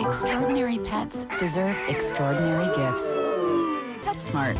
Extraordinary pets deserve extraordinary gifts. PetSmart.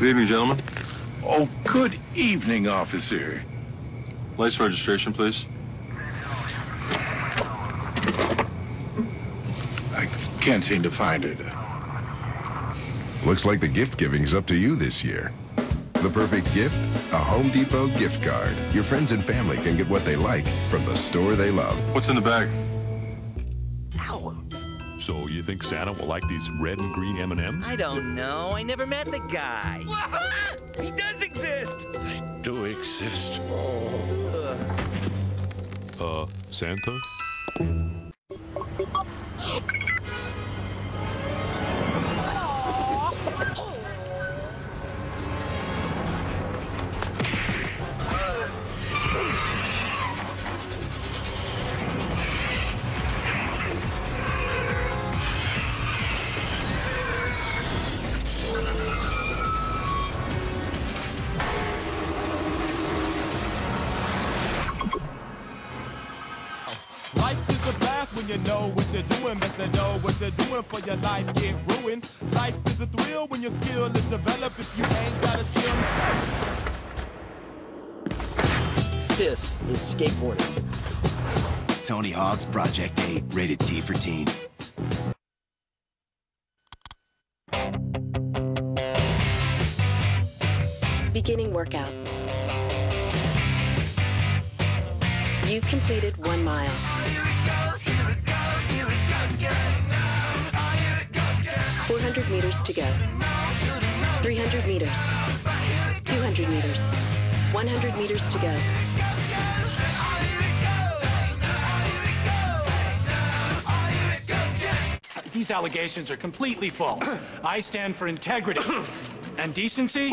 Good evening, gentlemen. Oh, good evening, officer. License registration, please. I can't seem to find it. Looks like the gift giving's up to you this year. The perfect gift? A Home Depot gift card. Your friends and family can get what they like from the store they love. What's in the bag? So you think Santa will like these red and green M&Ms? I don't know. I never met the guy. he does exist. They do exist. Uh, Santa? You know what you're doing. Best to know what you're doing for your life get ruined. Life is a thrill when your skill is developed. If you ain't got a skill, This is skateboarding. Tony Hawk's Project 8, rated T for teen. Beginning workout. You've completed one mile. 400 meters to go. 300 meters. 200 meters. 100 meters to go. These allegations are completely false. I stand for integrity and decency.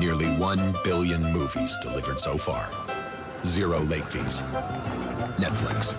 Nearly 1 billion movies delivered so far. Zero late fees. Netflix.